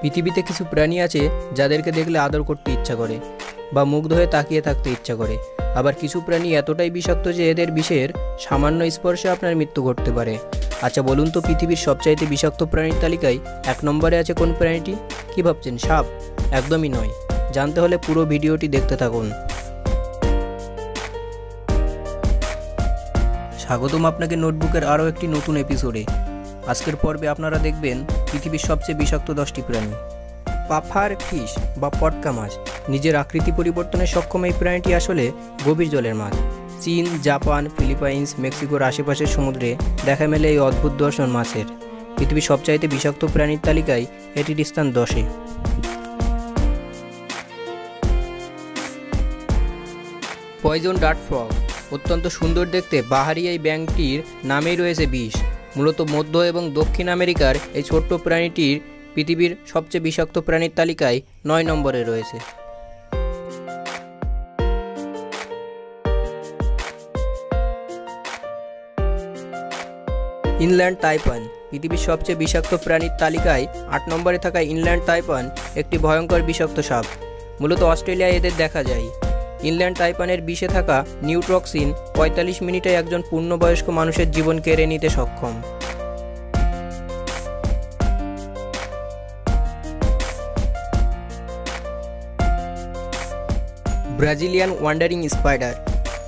পৃথিবীতে কিছু প্রাণী আছে যাদেরকে দেখলে আদর করতে ইচ্ছা করে বা মুগ্ধ হয়ে তাকিয়ে থাকতে ইচ্ছা করে। আবার কিছু প্রাণী এতটাই বিষাক্ত যে এদের বিষের সামান্য স্পর্শে আপনার মৃত্যু ঘটতে পারে। আচ্ছা বলুন তো পৃথিবীর সবচাইতে বিষাক্ত প্রাণীর তালিকায় এক নম্বরে আছে কোন প্রাণীটি? কী ভাবছেন, সাপ? একদমই নয়। জানতে হলে পুরো ভিডিওটি দেখতে থাকুন। স্বাগতম আপনাকে নোটবুকের আরও একটি নতুন এপিসোডে। আজকের পর্বে আপনারা দেখবেন পৃথিবীর সবচেয়ে বিষাক্ত দশটি প্রাণী। পাফার ফিশ বা পটকা মাছ। নিজের আকৃতি পরিবর্তনে সক্ষম এই প্রাণীটি আসলে গভীর জলের মাছ। চীন, জাপান, ফিলিপাইন্স, মেক্সিকোর আশেপাশের সমুদ্রে দেখা মেলে এই অদ্ভুত দর্শন মাছের। পৃথিবীর সবচাইতে বিষাক্ত প্রাণীর তালিকায় এটির স্থান দশে। পয়জন ডাট ফ্রগ, অত্যন্ত সুন্দর দেখতে বাহারি এই ব্যাংকটির নামেই রয়েছে বিষ। মূলত মধ্য এবং দক্ষিণ আমেরিকার এই ছোট্ট প্রাণীটির পৃথিবীর সবচেয়ে বিষাক্ত প্রাণীর তালিকায় নয় নম্বরে রয়েছে। ইনল্যান্ড তাইপান পৃথিবীর সবচেয়ে বিষাক্ত প্রাণীর তালিকায় আট নম্বরে থাকা ইনল্যান্ড তাইপান একটি ভয়ঙ্কর বিষাক্ত সাপ। মূলত অস্ট্রেলিয়ায় এদের দেখা যায়। ইনল্যান্ড তাইপানের বিষে থাকা নিউট্রক্সিন পঁয়তাল্লিশ মিনিটে একজন পূর্ণবয়স্ক মানুষের জীবন কেড়ে নিতে সক্ষম। Brazilian wandering spider.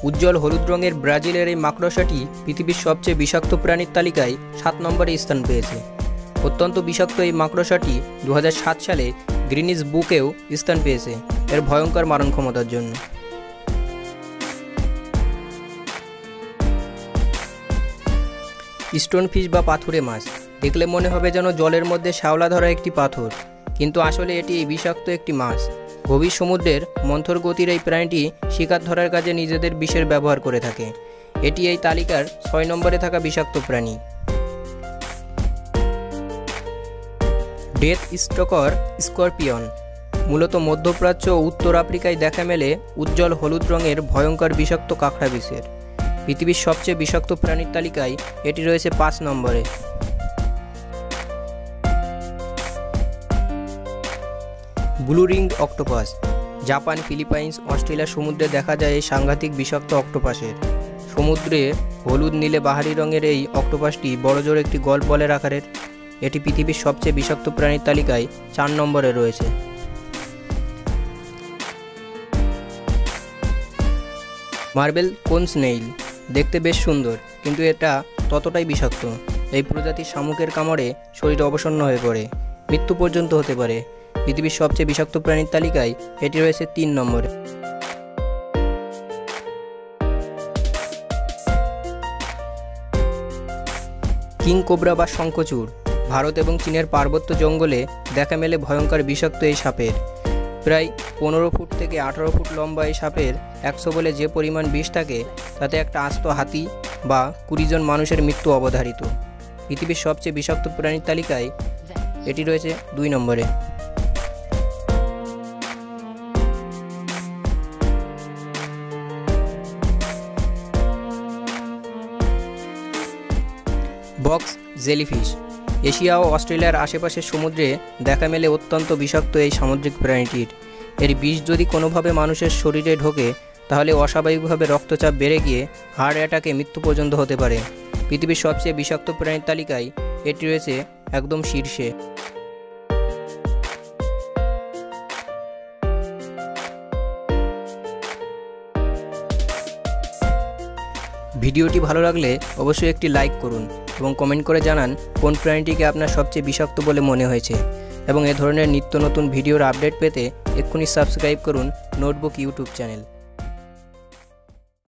উজ্জ্বল হলুদ রঙের ব্রাজিলের এই মাকড়সাটি পৃথিবীর সবচেয়ে বিষাক্ত প্রাণীর তালিকায় সাত নম্বরে স্থান পেয়েছে। অত্যন্ত বিষাক্ত এই মাকড়সাটি দু হাজার সাত সালে গ্রিনিজ বুকেও স্থান পেয়েছে। এর ভয়ঙ্কর মারণ ক্ষমতার জন্য। স্টোনফিশ বা পাথুরে মাছ। দেখলে মনে হবে যেন জলের মধ্যে শ্যাওলা ধরা একটি পাথর। কিন্তু আসলে এটি বিষাক্ত একটি মাছ। গভীর সমুদ্রের মন্থর গতির এই প্রাণীটি শিকার ধরার কাজে নিজেদের বিষের ব্যবহার করে থাকে। এটি এই তালিকার ছয় নম্বরে থাকা বিষাক্ত প্রাণী। Death stalker scorpion. মূলত মধ্যপ্রাচ্য ও উত্তর আফ্রিকায় দেখা মেলে উজ্জ্বল হলুদ রঙের ভয়ঙ্কর বিষাক্ত কাঁকড়া বিষের। পৃথিবীর সবচেয়ে বিষাক্ত প্রাণীর তালিকায় এটি রয়েছে পাঁচ নম্বরে। Blue ringed octopus, Japan, Philippines, Australia, সমুদ্রে দেখা যায় এই সাংঘাতিক বিষাক্ত অক্টোপাসের। সমুদ্রে হলুদ, নীলে, বাহারি রঙের এই অক্টোপাসটি বড়জোর একটি গল্প বলের আকারের এটি পৃথিবীর সবচেয়ে বিষাক্ত প্রাণীর তালিকায় চার নম্বরে রয়েছে। মার্বেল কোন স্নেইল? দেখতে বেশ সুন্দর, কিন্তু এটা ততটাই বিষাক্ত। এই প্রজাতির শামুকের কামড়ে শরীর অবসন্ন হয়ে পড়ে। মৃত্যু পর্যন্ত হতে পারে। পৃথিবীর সবচেয়ে বিষাক্ত প্রাণীর তালিকায় এটি রয়েছে তিন নম্বরে। কিং কোবরা বা শঙ্কচূড় ভারত এবং চীনের পার্বত্য জঙ্গলে দেখা মেলে ভয়ঙ্কর বিষাক্ত এই সাপের। প্রায় পনেরো ফুট থেকে আঠারো ফুট লম্বা এই সাপের একশো বলে যে পরিমাণ বিষ থাকে, তাতে একটা আস্ত হাতি বা কুড়ি জন মানুষের মৃত্যু অবধারিত। পৃথিবীর সবচেয়ে বিষাক্ত প্রাণীর তালিকায় এটি রয়েছে দুই নম্বরে। Box jellyfish. এশিয়া ও অস্ট্রেলিয়ার আশেপাশের সমুদ্রে দেখা মেলে অত্যন্ত বিষাক্ত এই সামুদ্রিক প্রাণীটির। এর বিষ যদি কোনোভাবে মানুষের শরীরে ঢোকে, তাহলে অস্বাভাবিকভাবে রক্তচাপ বেড়ে গিয়ে হার্ট অ্যাটাকে মৃত্যু পর্যন্ত হতে পারে। পৃথিবীর সবচেয়ে বিষাক্ত প্রাণীর তালিকায় এটি রয়েছে একদম শীর্ষে। ভিডিওটি ভালো লাগলে অবশ্যই একটি লাইক করুন এবং কমেন্ট করে জানান কোন প্রাণীটিকে আপনার সবচেয়ে বিষাক্ত বলে মনে হয়েছে এবং এ ধরনের নিত্য নতুন ভিডিওর আপডেট পেতে এক্ষুনি সাবস্ক্রাইব করুন নোটবুক ইউটিউব চ্যানেল।